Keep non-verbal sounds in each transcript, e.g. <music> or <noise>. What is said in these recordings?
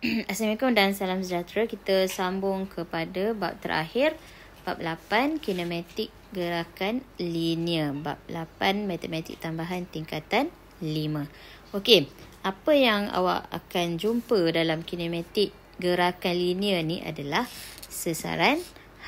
<clears throat> Assalamualaikum dan salam sejahtera. Kita sambung kepada bab terakhir. Bab 8, kinematik gerakan linear. Bab 8, matematik tambahan tingkatan 5. Okey, apa yang awak akan jumpa dalam kinematik gerakan linear ni adalah sesaran,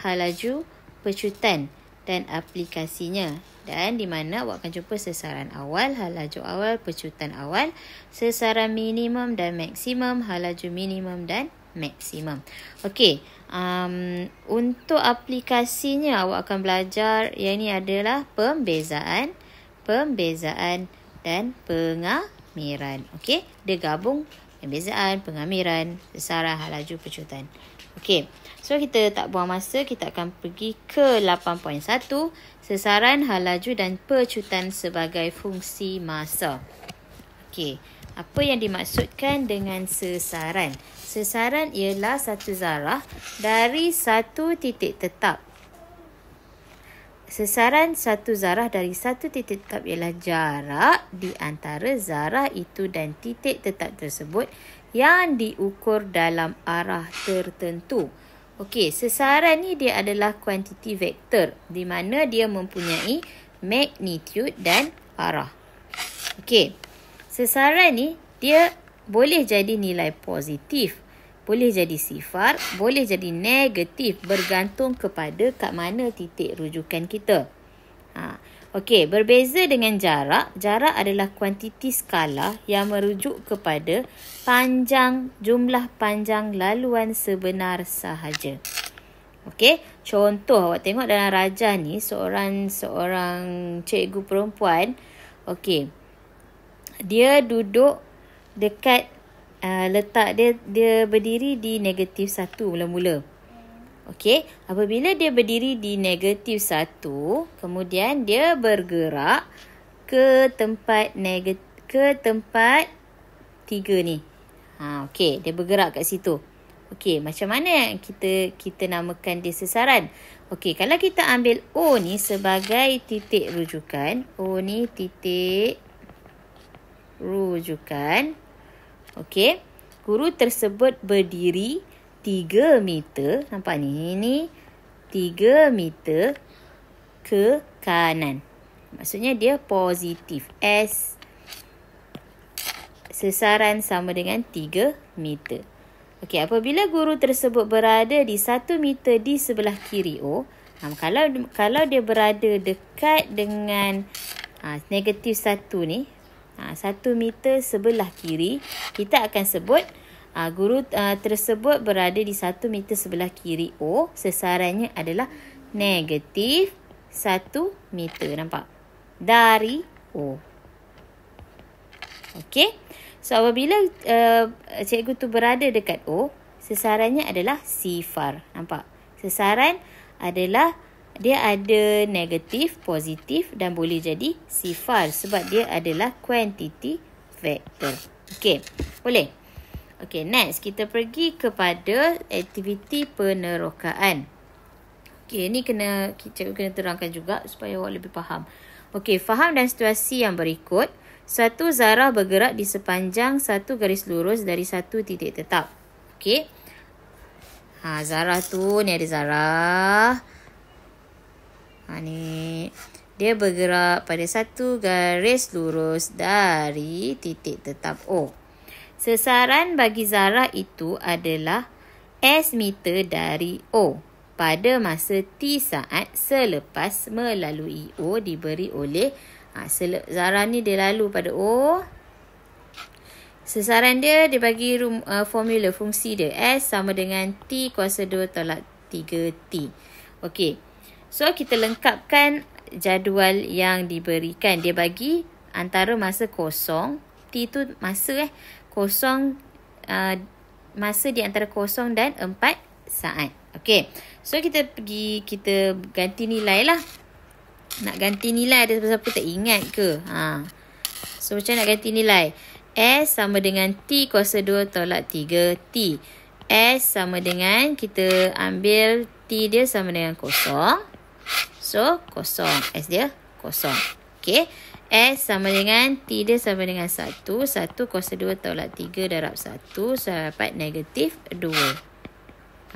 halaju, pecutan dan aplikasinya dan di mana awak akan jumpa sesaran awal, halaju awal, pecutan awal, sesaran minimum dan maksimum, halaju minimum dan maksimum. Okey, um, untuk aplikasinya awak akan belajar yang ini adalah pembezaan, pembezaan dan pengamiran. Okey, dia gabung pembezaan, pengamiran, sesaran, halaju, pecutan. Okey. So kita tak buang masa, kita akan pergi ke 8.1 sesaran, halaju dan pecutan sebagai fungsi masa. Okey. Apa yang dimaksudkan dengan sesaran? Sesaran ialah satu zarah dari satu titik tetap. Sesaran satu zarah dari satu titik tetap ialah jarak di antara zarah itu dan titik tetap tersebut yang diukur dalam arah tertentu. Okey, sesaran ni dia adalah kuantiti vektor di mana dia mempunyai magnitude dan arah. Okey. Sesaran ni dia boleh jadi nilai positif, boleh jadi sifar, boleh jadi negatif bergantung kepada kat mana titik rujukan kita. Ha. Okey, berbeza dengan jarak, jarak adalah kuantiti skala yang merujuk kepada panjang jumlah panjang laluan sebenar sahaja. Okey, contoh awak tengok dalam rajah ni seorang seorang cikgu perempuan, okey. Dia duduk dekat uh, letak dia dia berdiri di negatif satu mula-mula. Okey, apabila dia berdiri di negatif satu, kemudian dia bergerak ke tempat negatif ke tempat tiga ni. Ha, okey, dia bergerak kat situ. Okey, macam mana kita kita namakan dia sesaran? Okey, kalau kita ambil O ni sebagai titik rujukan, O ni titik rujukan. Okey, guru tersebut berdiri 3 meter. Nampak ni? Ni 3 meter ke kanan. Maksudnya dia positif. S sesaran sama dengan 3 meter. Okey, apabila guru tersebut berada di 1 meter di sebelah kiri O, ha, kalau kalau dia berada dekat dengan ha, negatif 1 ni, ha, 1 meter sebelah kiri, kita akan sebut Uh, guru uh, tersebut berada di satu meter sebelah kiri O. Sesarannya adalah negatif satu meter. Nampak? Dari O. Okey. So, apabila uh, cikgu tu berada dekat O, sesarannya adalah sifar. Nampak? Sesaran adalah dia ada negatif, positif dan boleh jadi sifar sebab dia adalah kuantiti vektor. Okey. Boleh? Okay, next kita pergi kepada aktiviti penerokaan. Okay, ni kena cikgu kena terangkan juga supaya awak lebih faham. Okay, faham dan situasi yang berikut. Satu zarah bergerak di sepanjang satu garis lurus dari satu titik tetap. Okay. Ha, zarah tu, ni ada zarah. Ha, ni. Dia bergerak pada satu garis lurus dari titik tetap O. Sesaran bagi zarah itu adalah S meter dari O pada masa T saat selepas melalui O diberi oleh ha, zarah ni dia lalu pada O. Sesaran dia dibagi rum, uh, formula fungsi dia S sama dengan T kuasa 2 tolak 3T. Okey. So kita lengkapkan jadual yang diberikan. Dia bagi antara masa kosong. T tu masa eh kosong uh, masa di antara kosong dan empat saat. Okey. So kita pergi kita ganti nilai lah. Nak ganti nilai ada siapa-siapa tak ingat ke? Ha. So macam nak ganti nilai? S sama dengan T kuasa 2 tolak 3T. S sama dengan kita ambil T dia sama dengan kosong. So kosong. S dia kosong. Okey. S sama dengan T dia sama dengan 1. 1 kuasa 2 tolak 3 darab 1. Saya dapat negatif 2.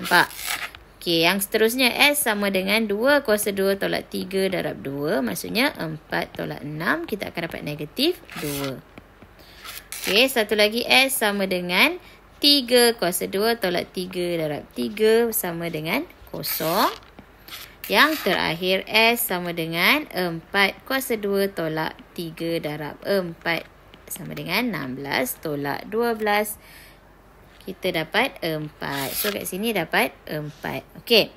Nampak? Okey, yang seterusnya S sama dengan 2 kuasa 2 tolak 3 darab 2. Maksudnya 4 tolak 6. Kita akan dapat negatif 2. Okey, satu lagi S sama dengan 3 kuasa 2 tolak 3 darab 3 sama dengan 0. Yang terakhir S sama dengan 4 kuasa 2 tolak 3 darab 4 sama dengan 16 tolak 12. Kita dapat 4. So kat sini dapat 4. Okey.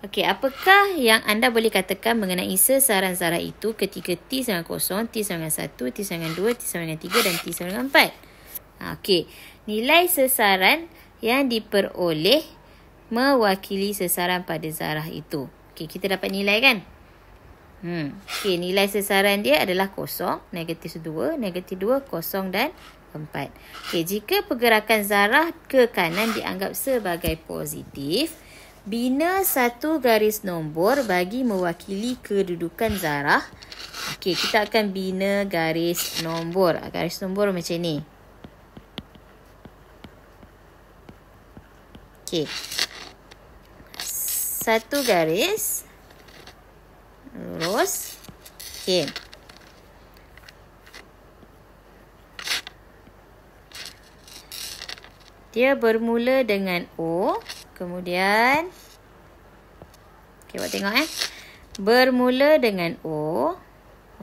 Okey, apakah yang anda boleh katakan mengenai sesaran zarah itu ketika T sama dengan 0, T sama dengan 1, T sama dengan 2, T sama dengan 3 dan T sama dengan 4? Okey, nilai sesaran yang diperoleh mewakili sesaran pada zarah itu. Okey, kita dapat nilai kan? Hmm. Okey, nilai sesaran dia adalah kosong, negatif 2, negatif 2, kosong dan 4. Okey, jika pergerakan zarah ke kanan dianggap sebagai positif, bina satu garis nombor bagi mewakili kedudukan zarah. Okey, kita akan bina garis nombor. Garis nombor macam ni. Okey satu garis. Lurus. Okey. Dia bermula dengan O. Kemudian okey buat tengok eh. Bermula dengan O.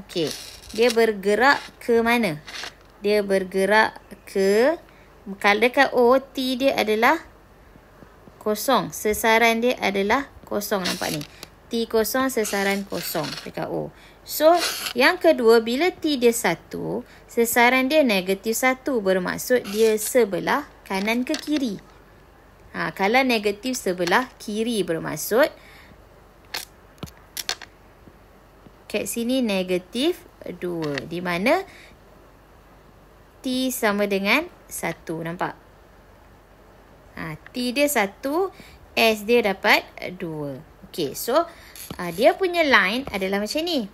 Okey. Dia bergerak ke mana? Dia bergerak ke kalau dekat O T dia adalah kosong. Sesaran dia adalah kosong nampak ni. T kosong sesaran kosong dekat O. So, yang kedua bila T dia satu, sesaran dia negatif satu bermaksud dia sebelah kanan ke kiri. Ha, kalau negatif sebelah kiri bermaksud kat sini negatif dua. Di mana T sama dengan satu. Nampak? Ha, T dia satu, S dia dapat dua. Okay, so uh, dia punya line adalah macam ni.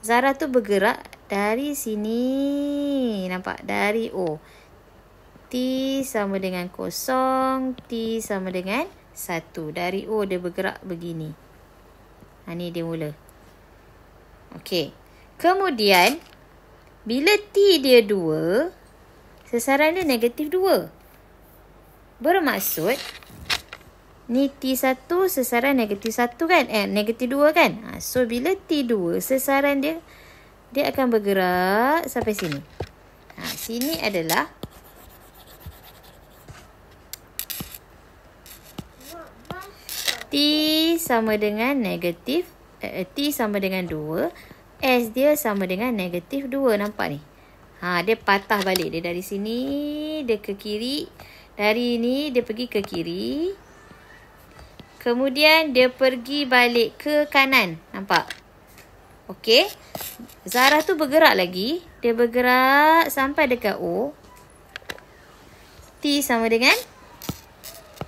Zara tu bergerak dari sini. Nampak? Dari O. T sama dengan kosong. T sama dengan satu. Dari O dia bergerak begini. Ha, ni dia mula. Okay. Kemudian, bila T dia dua, sesaran dia negatif dua. Bermaksud ni T1 sesaran negatif 1 kan? Eh, negatif 2 kan? Ha, so, bila T2 sesaran dia, dia akan bergerak sampai sini. Ha, sini adalah T sama dengan negatif, eh, T sama dengan 2. S dia sama dengan negatif 2. Nampak ni? Ha, dia patah balik. Dia dari sini, dia ke kiri. Dari ni dia pergi ke kiri. Kemudian dia pergi balik ke kanan. Nampak? Okey. Zarah tu bergerak lagi. Dia bergerak sampai dekat O. T sama dengan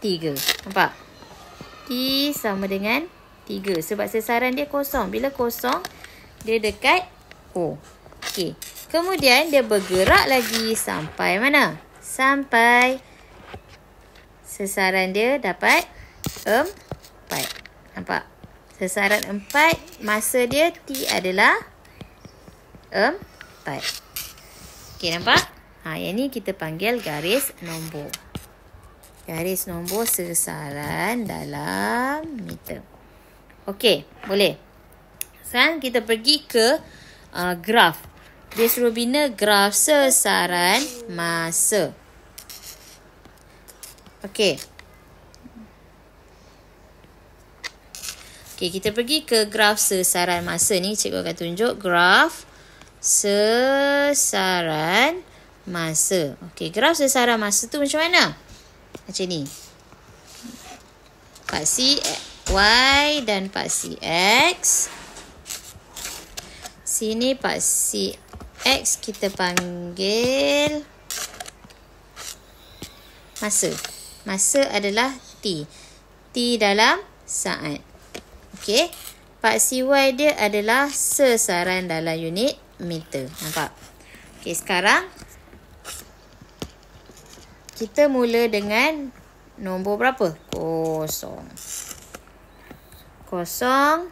3. Nampak? T sama dengan 3. Sebab sesaran dia kosong. Bila kosong, dia dekat O. Okey. Kemudian dia bergerak lagi sampai mana? Sampai sesaran dia dapat 4. Nampak? Sesaran 4, masa dia T adalah 4. Okey, nampak? Ha, yang ni kita panggil garis nombor. Garis nombor sesaran dalam meter. Okey, boleh. Sekarang kita pergi ke uh, graf. Dia suruh bina graf sesaran masa. Okey. Okey, kita pergi ke graf sesaran masa ni. Cikgu akan tunjuk graf sesaran masa. Okey, graf sesaran masa tu macam mana? Macam ni. Paksi Y dan paksi X. Sini paksi X kita panggil masa. Masa adalah T. T dalam saat. Okey. Pak CY dia adalah sesaran dalam unit meter. Nampak? Okey, sekarang kita mula dengan nombor berapa? Kosong. Kosong.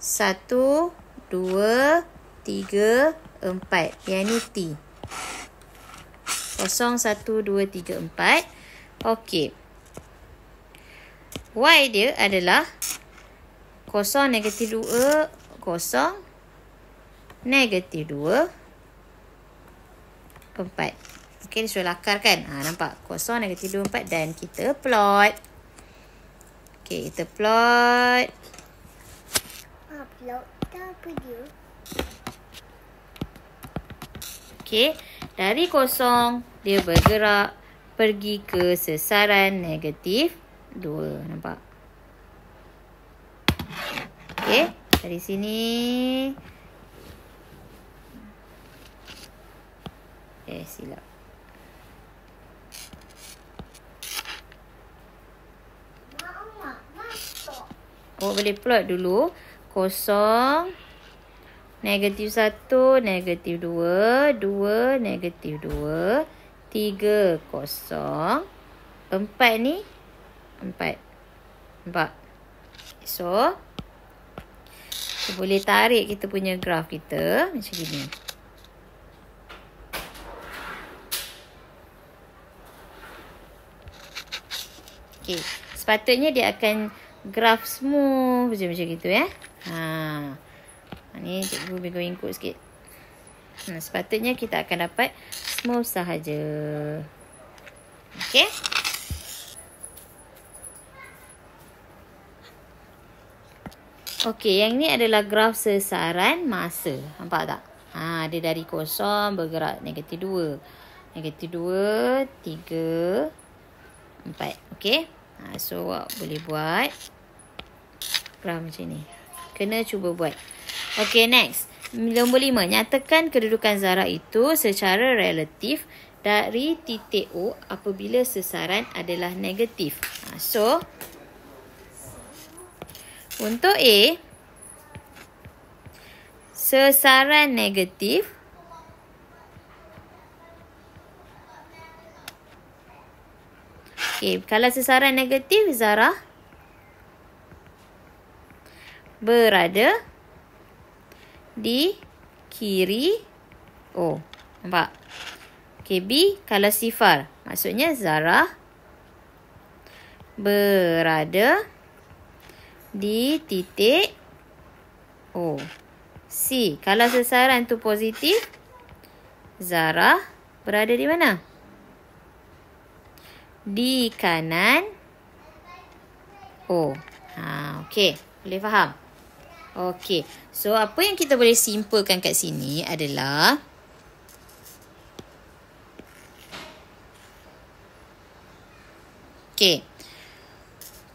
Satu. Dua. Tiga. Empat. Yang ni T. Kosong. Satu. Dua. Tiga. Empat. Okey. Y dia adalah kosong negatif dua. Kosong. Negatif dua. Empat. Okey, dia sudah lakar kan? Ha, nampak? Kosong, negatif dua, empat. Dan kita plot. Okey, kita plot. Ah, plot apa dia? Okey, dari kosong, dia bergerak pergi ke sesaran negatif dua. Nampak? Okey, dari sini. Eh, silap. Oh boleh plot dulu. Kosong. Negatif satu. Negatif dua. Dua. Negatif dua. Tiga. Kosong. Empat ni. Empat. Nampak? So. Kita boleh tarik kita punya graf kita. Macam ni. Okay. Sepatutnya dia akan graf smooth je macam gitu ya. Ha. Ni cikgu bego ingkut sikit. Nah, ha, sepatutnya kita akan dapat smooth sahaja. Okey. Okey, yang ni adalah graf sesaran masa. Nampak tak? Ha, dia dari kosong bergerak negatif dua. Negatif dua, tiga, empat. Okey. Ha, so awak boleh buat graf macam ni. Kena cuba buat. Okay next. Nombor lima. Nyatakan kedudukan zarah itu secara relatif dari titik O apabila sesaran adalah negatif. Ha, so untuk A sesaran negatif Okey, kalau sesaran negatif Zara berada di kiri O. Nampak? Okey, B kalau sifar. Maksudnya Zara berada di titik O. C kalau sesaran tu positif Zara berada di mana? di kanan O. Ha, okey. Boleh faham? Okey. So, apa yang kita boleh simpulkan kat sini adalah Okey.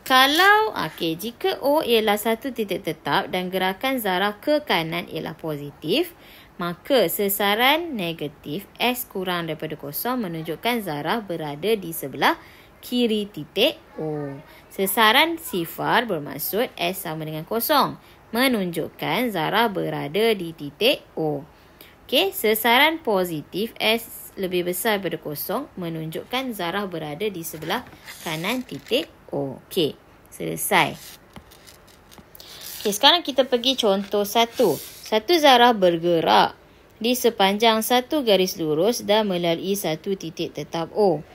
Kalau, okey, jika O ialah satu titik tetap dan gerakan zarah ke kanan ialah positif, maka sesaran negatif S kurang daripada kosong menunjukkan zarah berada di sebelah kiri titik O. Sesaran sifar bermaksud S sama dengan kosong menunjukkan zarah berada di titik O. Okey, sesaran positif S lebih besar daripada kosong menunjukkan zarah berada di sebelah kanan titik O. Okey, selesai. Okey, sekarang kita pergi contoh satu. Satu zarah bergerak di sepanjang satu garis lurus dan melalui satu titik tetap O.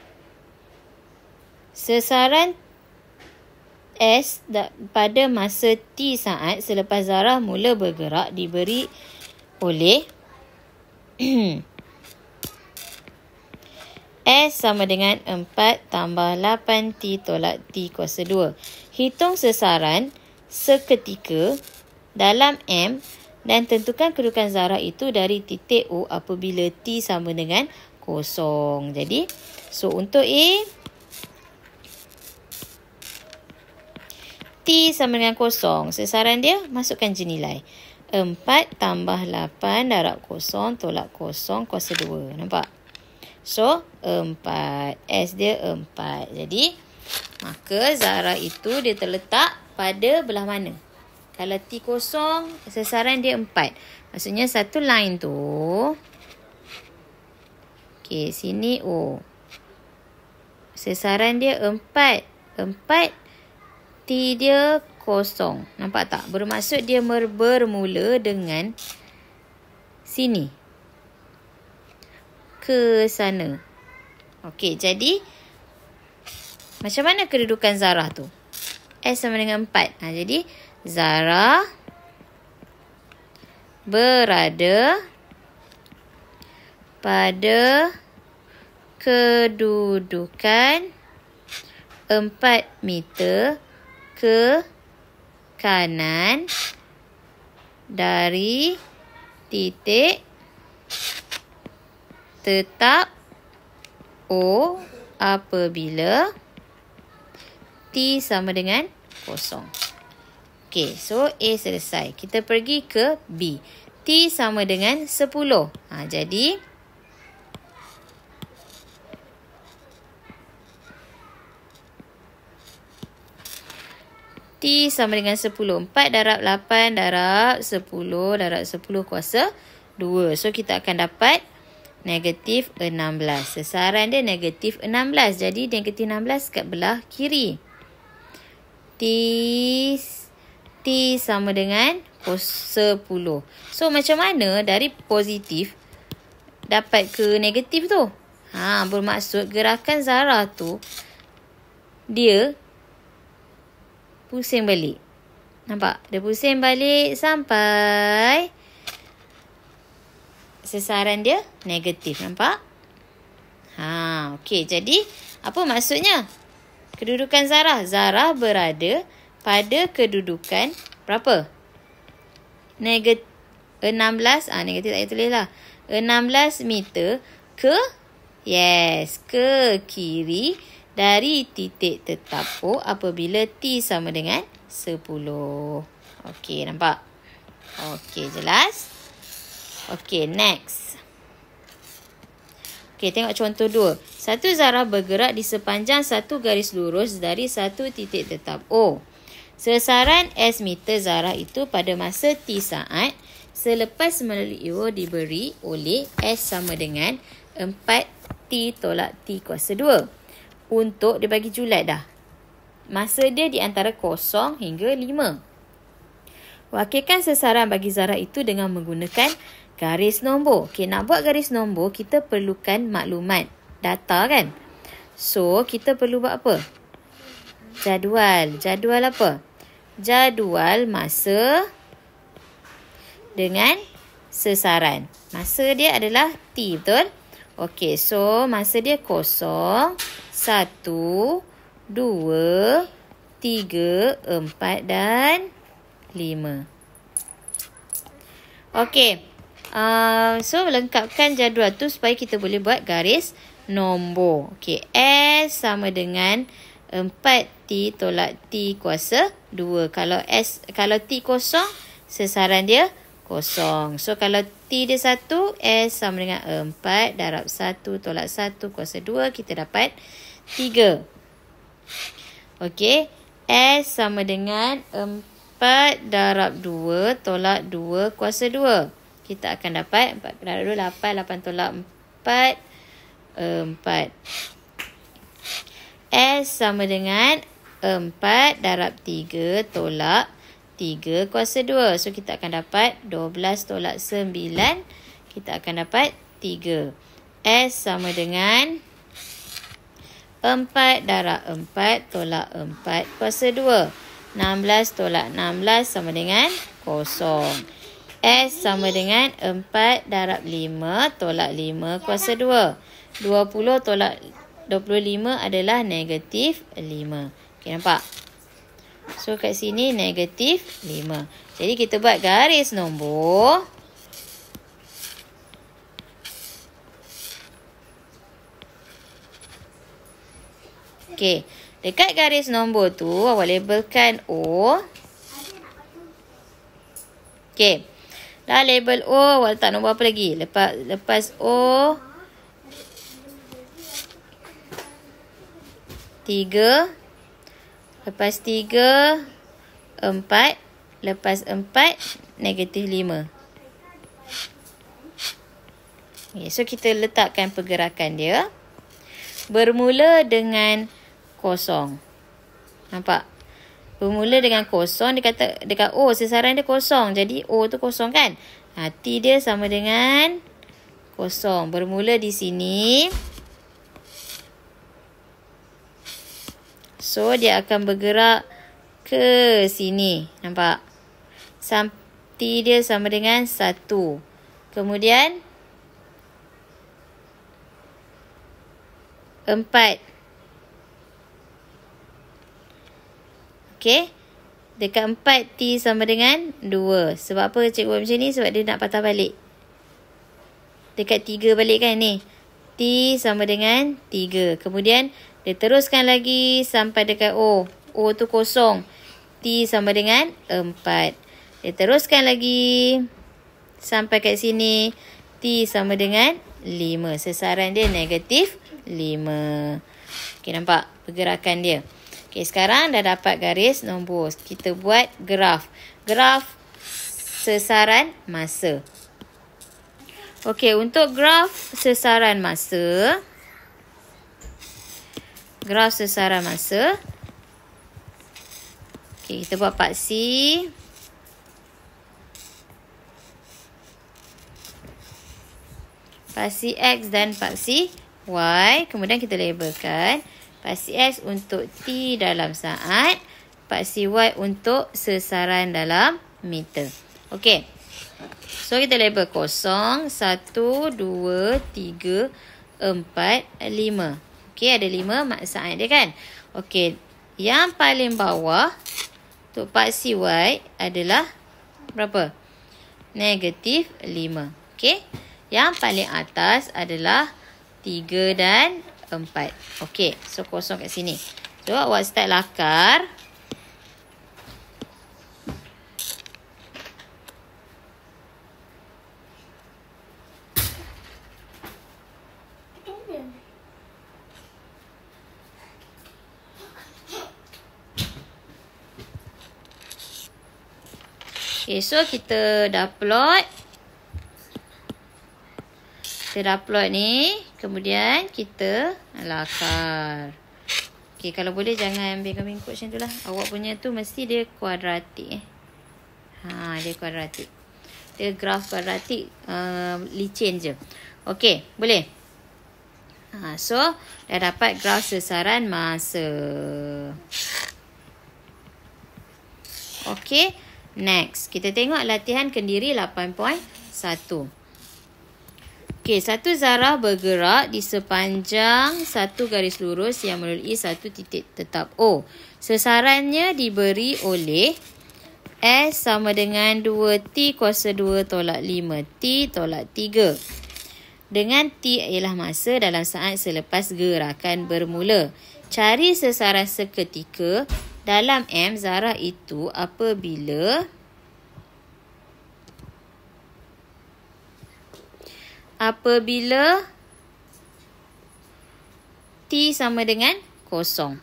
Sesaran S pada masa T saat selepas zarah mula bergerak diberi oleh <clears throat> S sama dengan 4 tambah 8 T tolak T kuasa 2. Hitung sesaran seketika dalam M dan tentukan kedudukan zarah itu dari titik O apabila T sama dengan kosong. Jadi, so untuk A, T sama dengan kosong. Sesaran dia, masukkan je nilai. 4 tambah 8 darab kosong tolak kosong kuasa 2. Nampak? So, 4. S dia 4. Jadi, maka zarah itu dia terletak pada belah mana? Kalau T kosong, sesaran dia 4. Maksudnya satu line tu. Okey, sini O. Sesaran dia 4. 4 T dia kosong. Nampak tak? Bermaksud dia bermula dengan sini. Ke sana. Okey, jadi macam mana kedudukan zarah tu? S sama dengan 4. Ha, jadi zarah berada pada kedudukan 4 meter ke kanan dari titik tetap O apabila T sama dengan kosong. Okay, so A selesai. Kita pergi ke B. T sama dengan 10. Ha, jadi, T sama dengan 10. 4 darab 8 darab 10 darab 10 kuasa 2. So, kita akan dapat negatif 16. Sesaran dia negatif 16. Jadi, negatif 16 kat belah kiri. T T sama dengan 10. So macam mana dari positif dapat ke negatif tu? Ha, bermaksud gerakan zarah tu dia pusing balik. Nampak? Dia pusing balik sampai sesaran dia negatif. Nampak? Ha, okey. Jadi apa maksudnya? Kedudukan zarah. Zarah berada pada kedudukan berapa? Negatif 16. Ah negatif tak tulis lah. 16 meter ke yes, ke kiri dari titik tetap O apabila T sama dengan 10. Okey, nampak? Okey, jelas? Okey, next. Okey, tengok contoh dua. Satu zarah bergerak di sepanjang satu garis lurus dari satu titik tetap O. Sesaran S meter zarah itu pada masa T saat selepas melalui O diberi oleh S sama dengan 4T tolak T kuasa 2. Untuk dibagi julat dah. Masa dia di antara 0 hingga 5. Wakilkan sesaran bagi zarah itu dengan menggunakan garis nombor. Okey, nak buat garis nombor, kita perlukan maklumat. Data kan? So, kita perlu buat apa? Jadual. Jadual apa? Jadual masa dengan sesaran. Masa dia adalah T, betul? Okey, so masa dia kosong. Satu, dua, tiga, empat dan lima. Okey. Uh, so lengkapkan jadual tu supaya kita boleh buat garis nombor. Okey, S sama dengan 4T tolak T kuasa 2. Kalau S kalau T kosong, sesaran dia kosong. So kalau T dia 1, S sama dengan 4 darab 1 tolak 1 kuasa 2, kita dapat 3. Okey, S sama dengan 4 darab 2 tolak 2 kuasa 2 kita akan dapat 4 darab 2, 8. 8 tolak 4, 4. S sama dengan 4 darab 3 tolak 3 kuasa 2. So, kita akan dapat 12 tolak 9. Kita akan dapat 3. S sama dengan 4 darab 4 tolak 4 kuasa 2. 16 tolak 16 sama dengan 0. S sama dengan 4 darab 5 tolak 5 kuasa 2. 20 tolak 25 adalah negatif 5. Okay, nampak? So, kat sini negatif 5. Jadi, kita buat garis nombor. Okay. Dekat garis nombor tu, awak labelkan O. Okay. Dah label O, awak letak nombor apa lagi? Lepas lepas O. Tiga. Lepas tiga. Empat. Lepas 4, negatif 5. Okay, so kita letakkan pergerakan dia. Bermula dengan kosong. Nampak? Bermula dengan kosong. Dia kata dekat O, sesaran dia kosong. Jadi O tu kosong kan? Ha, T dia sama dengan kosong. Bermula di sini. So, dia akan bergerak ke sini. Nampak? Sam T dia sama dengan 1. Kemudian, Empat. Okey. Dekat empat T sama dengan dua. Sebab apa cikgu buat macam ni? Sebab dia nak patah balik. Dekat tiga balik kan ni. T sama dengan tiga. Kemudian dia teruskan lagi sampai dekat O. O tu kosong. T sama dengan empat. Dia teruskan lagi sampai kat sini. T sama dengan lima. Sesaran dia negatif lima. Okey nampak pergerakan dia. Okey sekarang dah dapat garis nombor. Kita buat graf. Graf sesaran masa. Okey untuk graf sesaran masa. Graf sesaran masa. Okey kita buat paksi. Paksi X dan paksi Y. Kemudian kita labelkan paksi X untuk T dalam saat. Paksi Y untuk sesaran dalam meter. Okey. So kita label kosong. Satu, dua, tiga, empat, lima. Okey ada lima mak saat dia kan. Okey. Yang paling bawah untuk paksi Y adalah berapa? Negatif lima. Okey. Yang paling atas adalah tiga dan empat. Okey, so kosong kat sini. So, awak start lakar. Okay, so kita dah plot. Kita dah plot ni. Kemudian kita lakar. Okey, kalau boleh jangan kot macam tu lah. Awak punya tu mesti dia kuadratik eh. Ha, dia kuadratik. Dia graf kuadratik uh, licin je. Okey, boleh. Ha, so, dah dapat graf sesaran masa. Okey, next. Kita tengok latihan kendiri 8.1. Okey, satu zarah bergerak di sepanjang satu garis lurus yang melalui satu titik tetap O. Sesarannya diberi oleh S sama dengan 2T kuasa 2 tolak 5T tolak 3. Dengan T ialah masa dalam saat selepas gerakan bermula. Cari sesaran seketika dalam M zarah itu apabila apabila T sama dengan kosong.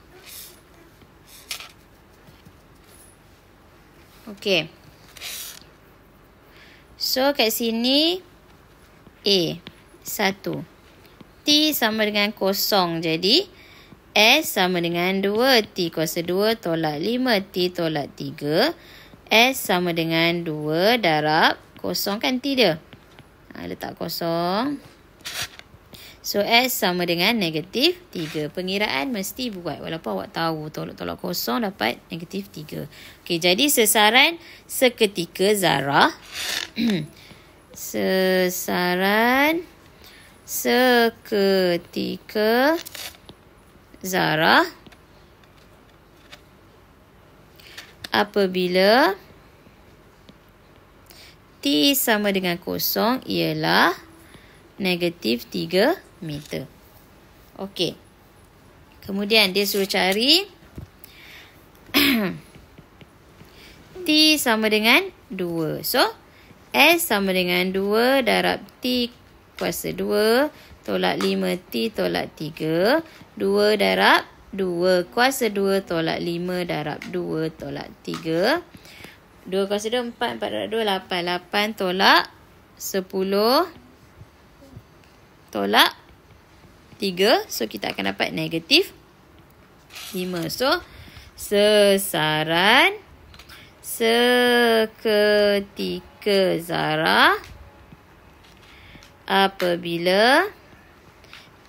Okey. So kat sini A. Satu. T sama dengan kosong. Jadi S sama dengan 2. T kuasa 2 tolak 5. T tolak 3. S sama dengan 2 darab kosong kan T dia. Letak kosong. So, S sama dengan negatif 3. Pengiraan mesti buat. Walaupun awak tahu tolak-tolak kosong dapat negatif 3. Okey, jadi sesaran seketika zarah. <clears throat> sesaran seketika zarah. Apabila T sama dengan kosong ialah negatif 3 meter. Okey. Kemudian dia suruh cari <clears throat> T sama dengan 2. So, S sama dengan 2 darab T kuasa 2 tolak 5T tolak 3. 2 darab 2 kuasa 2 tolak 5 darab 2 tolak 3. 2 kuasa 2, 4, 4 tolak 2, 8. 8 tolak 10 tolak 3. So, kita akan dapat negatif 5. So, sesaran seketika Zara apabila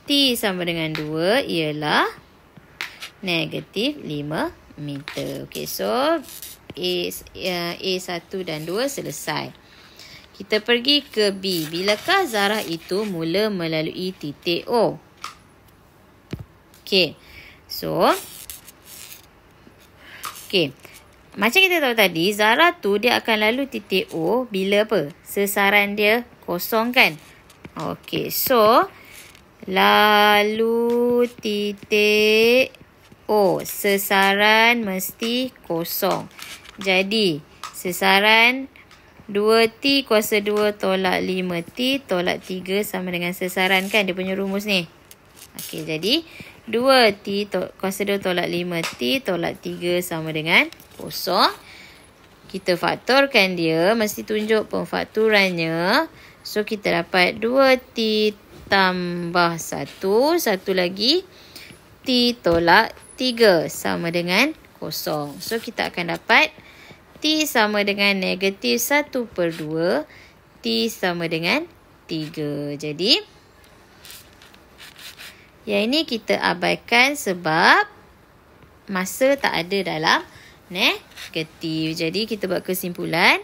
T sama dengan 2 ialah negatif 5 meter. Okay, so A, uh, A1 dan 2 selesai. Kita pergi ke B. Bilakah zarah itu mula melalui titik O? Okay, so Okay. Macam kita tahu tadi, zarah tu dia akan lalu titik O bila apa? Sesaran dia kosong kan? Okay, so lalu titik O. Sesaran mesti kosong. Jadi, sesaran 2T kuasa 2 tolak 5T tolak 3 sama dengan sesaran kan? Dia punya rumus ni. Okay, jadi 2T to, kuasa 2 tolak 5T tolak 3 sama dengan kosong. Kita faktorkan dia. Mesti tunjuk pemfakturannya. So, kita dapat 2T tambah 1. Satu lagi. T tolak 3 sama dengan kosong. So, kita akan dapat T sama dengan negatif 1 per 2. T sama dengan 3. Jadi, yang ini kita abaikan sebab masa tak ada dalam negatif. Jadi, kita buat kesimpulan.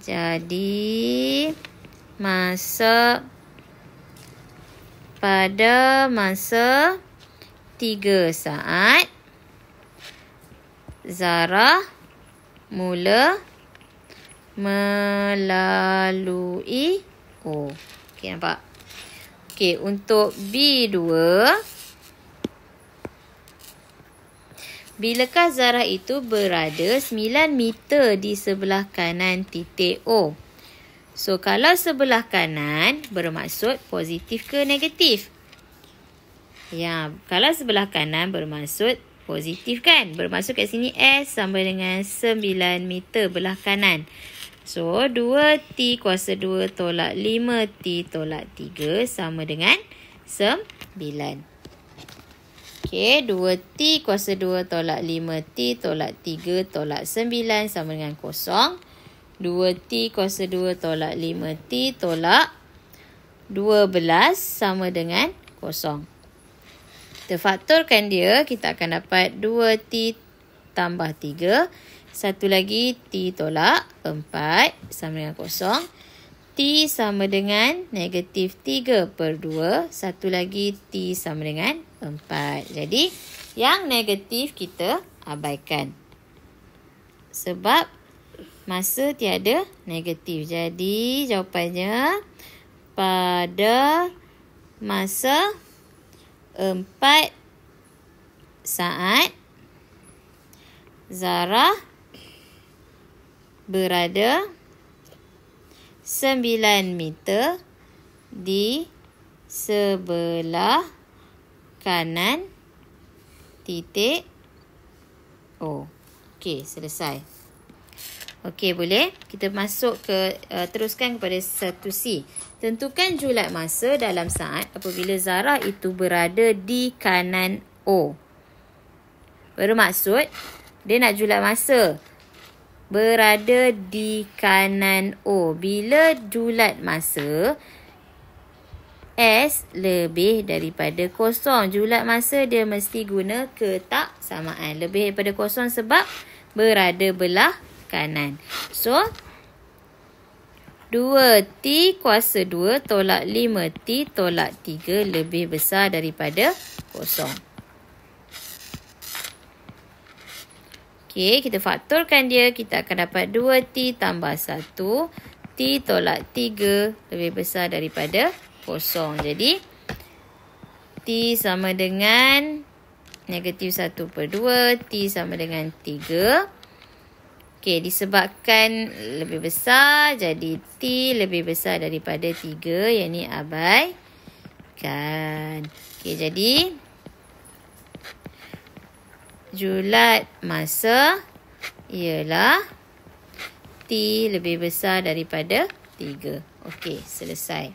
Jadi, masa pada masa 3 saat Zara mula melalui O. Okey nampak? Okey untuk B2 Bilakah Zara itu berada 9 meter di sebelah kanan titik O? So kalau sebelah kanan bermaksud positif ke negatif? Ya, kalau sebelah kanan bermaksud positif kan? Bermaksud kat sini S sama dengan 9 meter belah kanan. So, 2T kuasa 2 tolak 5T tolak 3 sama dengan 9. Okey, 2T kuasa 2 tolak 5T tolak 3 tolak 9 sama dengan kosong. 2T kuasa 2 tolak 5T tolak 12 sama dengan kosong. Kita faktorkan dia, kita akan dapat 2T tambah 3. Satu lagi T tolak 4 sama dengan kosong. T sama dengan negatif 3 per 2. Satu lagi T sama dengan 4. Jadi, yang negatif kita abaikan. Sebab masa tiada negatif. Jadi, jawapannya pada masa empat saat Zara berada sembilan meter di sebelah kanan titik O. Okey, selesai. Okey, boleh? Kita masuk ke uh, teruskan kepada satu C. Tentukan julat masa dalam saat apabila zarah itu berada di kanan O. Bermaksud, dia nak julat masa berada di kanan O. Bila julat masa, S lebih daripada kosong. Julat masa dia mesti guna ketak samaan. Lebih daripada kosong sebab berada belah kanan. So, 2T kuasa 2 tolak 5T tolak 3 lebih besar daripada kosong. Okey, kita faktorkan dia. Kita akan dapat 2T tambah 1. T tolak 3 lebih besar daripada kosong. Jadi, T sama dengan negatif 1 per 2. T sama dengan 3. Okey, disebabkan lebih besar, jadi T lebih besar daripada 3. Yang ni abaikan. Okey, jadi julat masa ialah T lebih besar daripada 3. Okey, selesai.